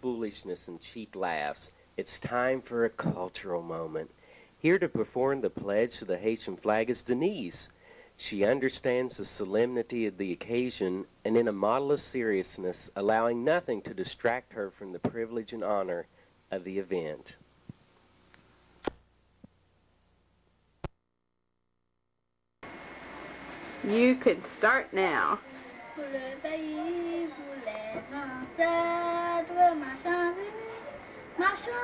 foolishness and cheap laughs. It's time for a cultural moment. Here to perform the pledge to the Haitian flag is Denise. She understands the solemnity of the occasion and in a model of seriousness, allowing nothing to distract her from the privilege and honor of the event. You could start now.